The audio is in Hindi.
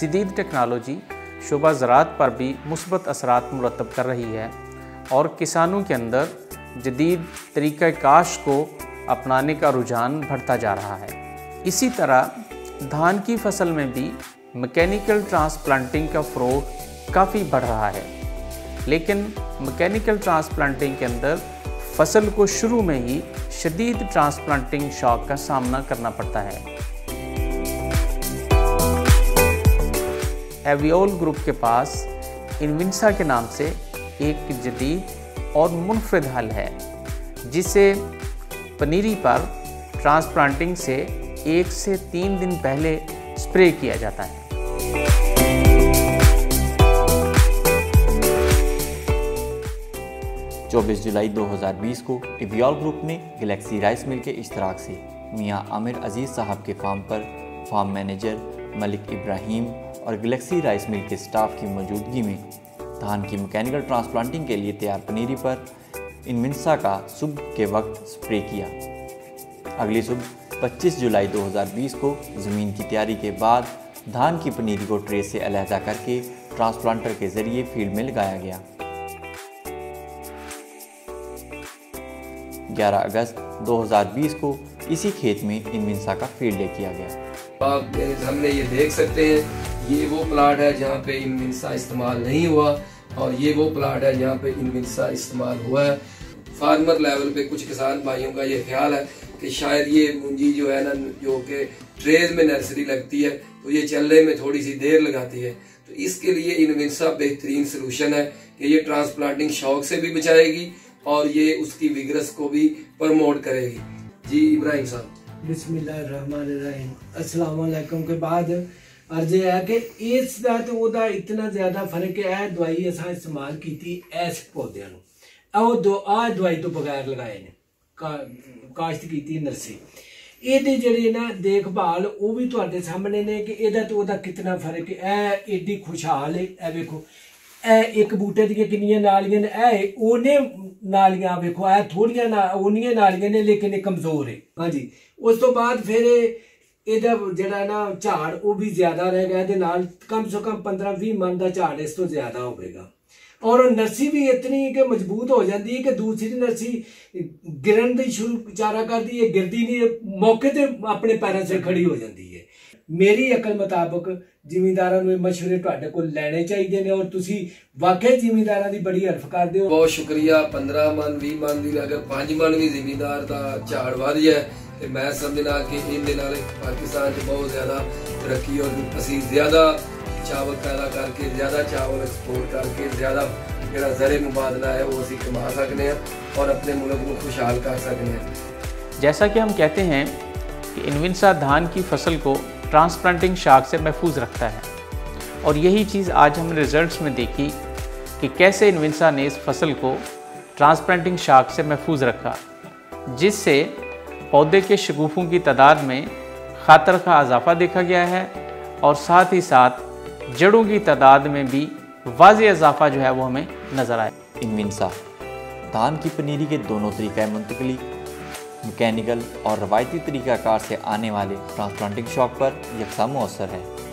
जदीद टेक्नोलॉजी शुबा ज़रात पर भी मुस्बत असरात मुरतब कर रही है और किसानों के अंदर जदीद तरीक़ काश को अपनाने का रुझान बढ़ता जा रहा है। इसी तरह धान की फ़सल में भी मैकेनिकल ट्रांसप्लांटिंग का फ़रोग काफ़ी बढ़ रहा है। लेकिन मैकेनिकल ट्रांसप्लांटिंग के अंदर फ़सल को शुरू में ही शदीद ट्रांसप्लांटिंग शॉक का सामना करना पड़ता है। एवियोल ग्रुप के पास इनविंसा के नाम से एक जदीद और मुनफरद हल है, जिसे पनीरी पर ट्रांसप्लांटिंग से एक से तीन दिन पहले स्प्रे किया जाता है। चौबीस जुलाई 2020 को इवियल ग्रुप ने गैलेक्सी राइस मिल के इश्तराक से मियाँ आमिर अज़ीज़ साहब के फार्म पर फार्म मैनेजर मलिक इब्राहिम और गैलेक्सी राइस मिल के स्टाफ की मौजूदगी में धान की मैकेनिकल ट्रांसप्लांटिंग के लिए तैयार पनीरी पर इनमिनसा का सुबह के वक्त स्प्रे किया। अगली सुबह 25 जुलाई 2020 को ज़मीन की तैयारी के बाद धान की पनीरी को ट्रे से अलहदा करके ट्रांसप्लांटर के ज़रिए फ़ील्ड में लगाया गया। 11 अगस्त 2020 को इसी खेत में इनमिनसा का फ़ील्ड डे किया गया। आप हमने ये देख सकते हैं ये वो प्लाट है जहाँ पे इनमिनसा इस्तेमाल नहीं हुआ और ये वो प्लाट है जहाँ पे इनमिनसा इस्तेमाल हुआ है। फार्मर लेवल पे कुछ किसान भाइयों का ये ख्याल है कि शायद ये मुंजी जो है ना, जो कि ट्रेज में नर्सरी लगती है तो ये चलने में थोड़ी सी देर लगाती है। तो इसके लिए इनविंसा बेहतरीन सोल्यूशन है कि ये ट्रांसप्लांटिंग शौक से भी बचाएगी और ये उसकी विग्रस को भी प्रमोट करेगी। जी, इब्राहिम साहब। बिस्मिल्लाहिर्रहमानिर्रहीम। अस्सलाम वालेकुम के बाद ਅਰਜ ਇਹ ਹੈ ਕਿ ਇਸ ਦਾ ਤੇ ਉਹਦਾ ਇਤਨਾ ਜ਼ਿਆਦਾ ਫ਼ਰਕ ਹੈ ਦਵਾਈ ਅਸਾਂ ਇਸਤੇਮਾਲ ਕੀਤੀ ਐਸ ਪੌਦਿਆਂ ਨੂੰ। ਉਹ ਦੋ ਆ ਦਵਾਈ ਤੋਂ ਬਗੈਰ ਲਗਾਏ ਨੇ ਕਾਸ਼ਤ ਕੀਤੀ ਨਰਸੀ। ਇਹਦੇ ਜਿਹੜੇ ਨਾ ਦੇਖਭਾਲ, ਉਹ ਵੀ ਤੁਹਾਡੇ ਸਾਹਮਣੇ ਨੇ ਕਿ ਇਹਦਾ ਤੇ ਉਹਦਾ ਕਿਤਨਾ ਫ਼ਰਕ ਹੈ। ਇਹ ਏਡੀ ਖੁਸ਼ਹਾਲ ਹੈ, ਇਹ ਵੇਖੋ। ਇਹ ਇੱਕ ਬੂਟੇ ਦੀਆਂ ਕਿੰਨੀਆਂ ਨਾਲੀਆਂ ਨੇ, ਇਹ ਉਹਨੇ ਨਾਲੀਆਂ ਵੇਖੋ, ਇਹ ਥੋੜੀਆਂ ਨਾ, ਉਹਨੀਆਂ ਨਾਲੀਆਂ ਨੇ, ਲੇਕਿਨ ਇਹ ਕਮਜ਼ੋਰ ਹੈ। ਹਾਂਜੀ। ਉਸ ਤੋਂ ਬਾਅਦ ਫਿਰ ਇਹ ਇਹਦਾ ਜਿਹੜਾ ਨਾ ਝਾੜ ਉਹ ਵੀ ਜ਼ਿਆਦਾ ਰਹਿ ਇਹਦੇ ਨਾਲ ਕਮ ਸੇ ਕਮ 15 20 ਮਨ ਦਾ ਝਾੜ ਇਸ ਤੋਂ ਜ਼ਿਆਦਾ ਹੋਵੇਗਾ। ਔਰ ਨਰਸੀ ਵੀ ਇਤਨੀ ਕਿ ਮਜ਼ਬੂਤ ਹੋ ਜਾਂਦੀ ਹੈ ਕਿ ਦੂਸਰੀ ਨਰਸੀ ਗਿਰਨ ਦੀ ਸ਼ੁਰੂ ਚਾਰਾ ਕਰਦੀ ਹੈ, ਗਿਰਦੀ ਨਹੀਂ, ਮੌਕੇ ਤੇ ਆਪਣੇ ਪੈਰਾਂ 'ਤੇ ਖੜੀ ਹੋ ਜਾਂਦੀ ਹੈ। ਮੇਰੀ ਅਕਲ ਮੁਤਾਬਕ ਜ਼ਿਮੀਂਦਾਰਾਂ ਨੂੰ ਇਹ ਮਸ਼ਵਰੇ ਤੁਹਾਡੇ ਕੋਲ ਲੈਣੇ ਚਾਹੀਦੇ ਨੇ ਔਰ ਤੁਸੀਂ ਵਾਕਈ ਜ਼ਿਮੀਂਦਾਰਾਂ ਦੀ ਬੜੀ ਹਰਫ ਕਰਦੇ ਹੋ। ਬਹੁਤ ਸ਼ੁਕਰੀਆ 15 ਮਨ 20 ਮਨ ਦੀ, ਅਗਰ 5 ਮਨ ਵੀ ਜ਼ਿਮੀਂਦਾਰ ਦਾ ਝਾੜ ਵਧ मैं समझना कि इन पाकिस्तान बहुत ज़्यादा तरक्की और असी ज़्यादा चावल पैदा करके, ज़्यादा चावल एक्सपोर्ट करके, ज़्यादा जोड़ा जरे मुबादला है, वो असी कमा सकते हैं और अपने मुल्क को खुशहाल कर सकते हैं। जैसा कि हम कहते हैं कि इनविनसा धान की फ़सल को ट्रांसप्लांटिंग शाख से महफूज रखता है। और यही चीज़ आज हमने रिजल्ट्स में देखी कि कैसे इनविनसा ने इस फ़सल को ट्रांसप्लांटिंग शाख से महफूज रखा, जिससे पौधे के शगुफों की तादाद में ख़ातर का इजाफा देखा गया है और साथ ही साथ जड़ों की तादाद में भी वाज इजाफा जो है वो हमें नज़र आया। आए इनविनसा धान की पनीरी के दोनों तरीक़े मुंतकली, मकैनिकल और रवायती तरीक़ाकार से आने वाले ट्रांसप्लांटिंग शॉप पर यकसा मौसर है।